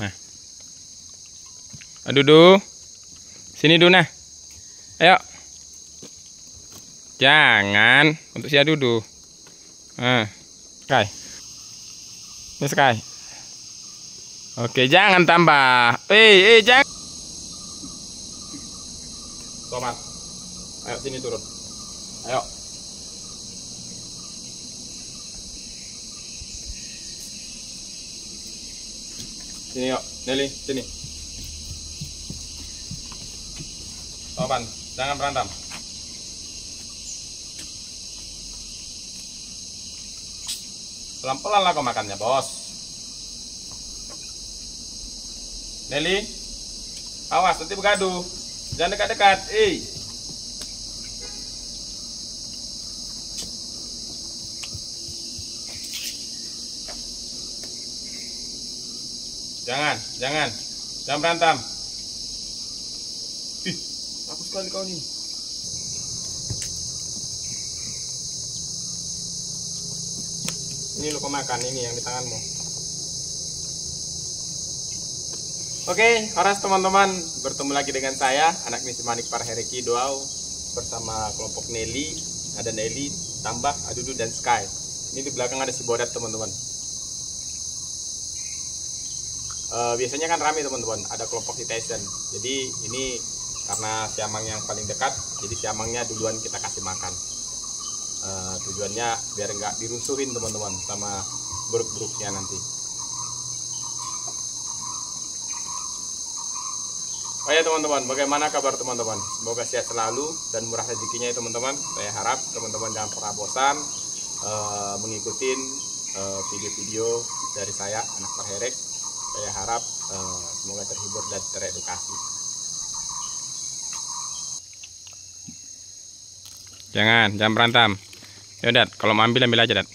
Nah. Aduh, duh. Sini dulu nah. Ayo. Jangan untuk si Adudu. Nah. Sky. Ini Sky. Oke, jangan tambah. Eh, eh, jangan. Tomat. Ayo sini turun. Ayo. Sini yuk, Nelly, sini. Topan, jangan berantem. Pelan-pelan lah kau makannya, bos. Nelly, awas nanti bergaduh. Jangan dekat-dekat, eh. Jangan, jangan. Jangan berantem. Ih, aku sekali kau nih. Ini lo kau makan ini yang di tanganmu. Oke, horas teman-teman, bertemu lagi dengan saya, anak misi manik Parhereki Doau bersama kelompok Nelly, ada Nelly, tambah Adudu dan Sky. Ini di belakang ada si Bodat teman-teman. Uh, biasanya kan rame teman-teman, ada kelompok di Tyson. Jadi ini karena siamang yang paling dekat, jadi siamangnya duluan kita kasih makan. Uh, tujuannya biar nggak dirusuhin teman-teman sama buruk-buruknya nanti. Oh ya teman-teman, bagaimana kabar teman-teman? Semoga sehat selalu dan murah rezekinya ya teman-teman. Saya harap teman-teman jangan pernah bosan uh, mengikuti video-video uh, dari saya, anak Perherek. Saya harap uh, semoga terhibur dan teredukasi. Jangan, jangan berantem. Ya udah, kalau mau ambil ambil aja, Dat.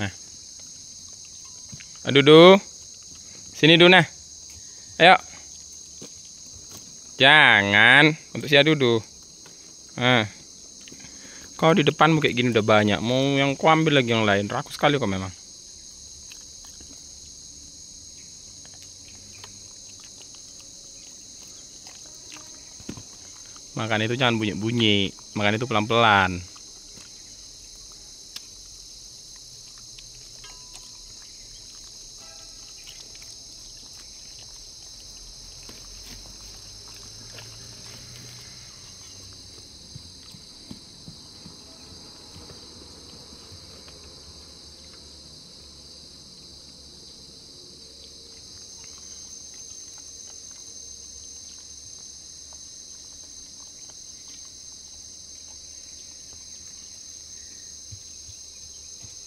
Nah. Aduh, duh. Sini dulu nah. Ayo. Jangan untuk si Adudu. Nah. Kau di depanmu kayak gini udah banyak. Mau yang ku ambil lagi yang lain. Rakus sekali kok memang. Makan itu jangan bunyi-bunyi. Makan itu pelan-pelan.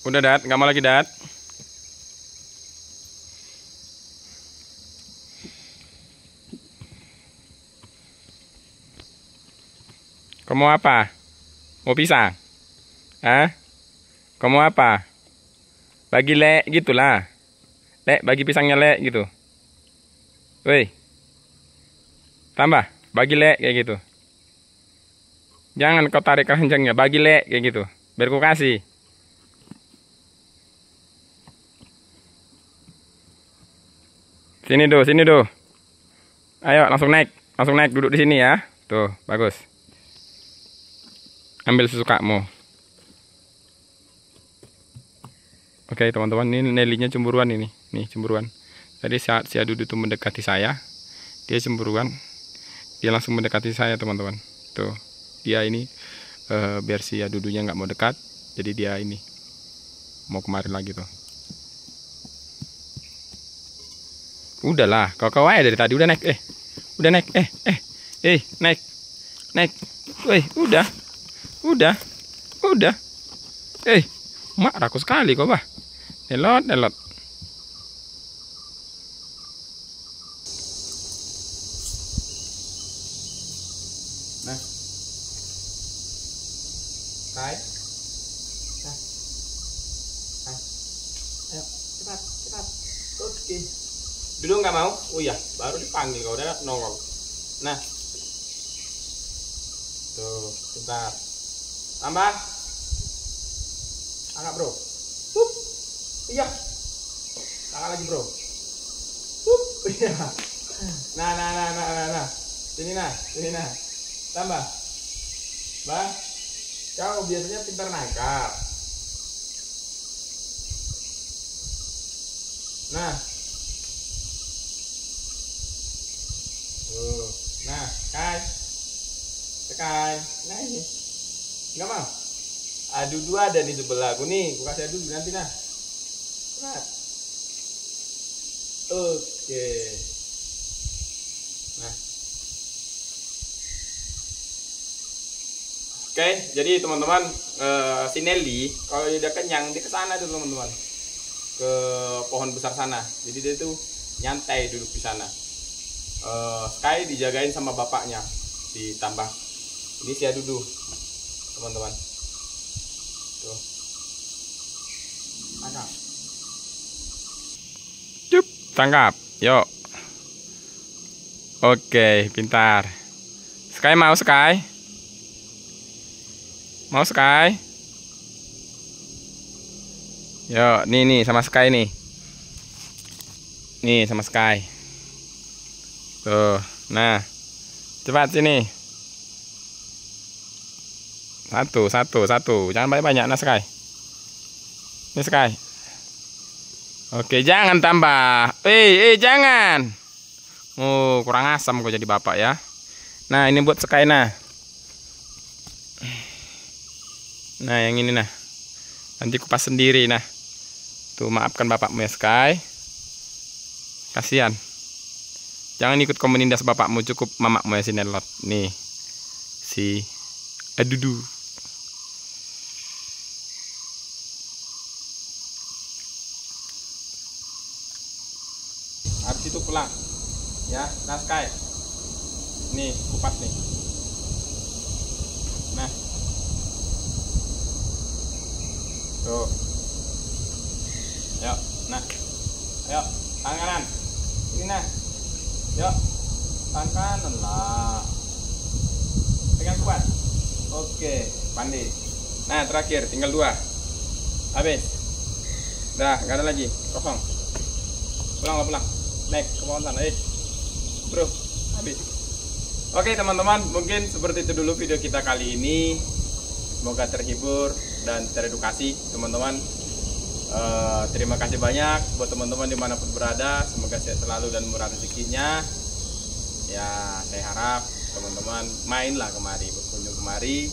Udah dat, nggak mau lagi dat. Kamu apa? Mau pisang? Hah? Kamu apa? Bagi lek gitulah. Lek, bagi pisangnya lek gitu. Woi. Tambah, bagi lek kayak gitu. Jangan kau tarik keranjangnya, bagi lek kayak gitu. Biar kasih. Sini do, sini do. Ayo langsung naik, langsung naik duduk di sini ya. Tuh, bagus. Ambil sesukamu. Oke teman-teman, ini Nelly-nya cemburuan ini, nih cemburuan. Tadi saat si Adudu itu mendekati saya, dia cemburuan. Dia langsung mendekati saya teman-teman. Tuh, dia ini uh, biar si Adudunya nggak mau dekat, jadi dia ini mau kemarin lagi tuh. Udahlah, kau kau aja dari tadi. Udah naik, eh, udah naik, eh, eh, eh, naik, naik, woi, udah, udah, udah, eh, mak rakus sekali kau bah, nelot, nelot. Nah, kai, kai, ayo cepat, cepat, oke. Okay. Dulu nggak mau? Oh iya, baru dipanggil kau udah nongol. Nah, tuh, sebentar. Tambah. angkat bro Hup. iya angkat lagi bro Hup. iya nah nah nah nah nah nah sini nah sini nah tambah bang kau biasanya pintar nangkap nah Tuh. nah kai. Sekai nah ini. Nggak mau adu dua ada di sebelah aku nih. Aku kasih adu nanti nah. Nah. Oke. Nah. Oke jadi teman-teman eh, si Nelly kalau dia udah kenyang dia ke sana tuh teman-teman. Ke pohon besar sana. Jadi dia tuh nyantai duduk di sana Eh, Sky dijagain sama bapaknya ditambah ini si Adudu teman-teman. Tuh. Tangkap. Yuk. Oke pintar. Sky mau Sky? Mau Sky? Yuk nih nih sama Sky nih. Nih sama Sky tuh nah cepat sini. Satu satu satu. Jangan banyak banyak nah Sky ini Sky oke jangan tambah. Eh eh jangan. Oh kurang asam kok jadi bapak ya. Nah ini buat Sky nah. Nah yang ini nah. Nanti kupas sendiri nah. Tuh maafkan bapakmu ya Sky. Kasihan Jangan ikut komunitas bapakmu, cukup mamakmu ya si Nelot. Nih, si Adudu. Habis itu pulang. Ya, Sky. Nih, kupas nih. Nah. Tuh. Yuk, nah. Ayo, tangan. Ini nah. Yuk, tangan kanan lah. Pegang kuat. Oke, pandai. Nah, terakhir tinggal dua. Habis. Dah, nggak ada lagi. Kosong. Pulang lah, pulang. Naik ke pohon sana. Eh, bro, habis. Oke teman-teman, mungkin seperti itu dulu video kita kali ini. Semoga terhibur dan teredukasi teman-teman. Terima kasih banyak buat teman-teman di mana pun berada. Semoga sehat selalu dan murah rezekinya. Ya, saya harap teman-teman mainlah kemari, berkunjung kemari.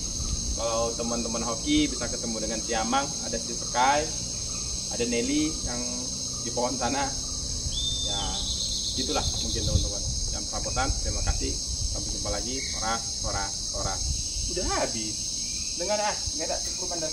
Kalau teman-teman hoki bisa ketemu dengan Tiamang, ada si Sky, ada Nelly yang di pohon sana. Ya, gitulah mungkin teman-teman. Yang perabotan, terima kasih. Sampai jumpa lagi. Ora, ora, ora. Udah habis. Dengar ah, nggak ada cukup dan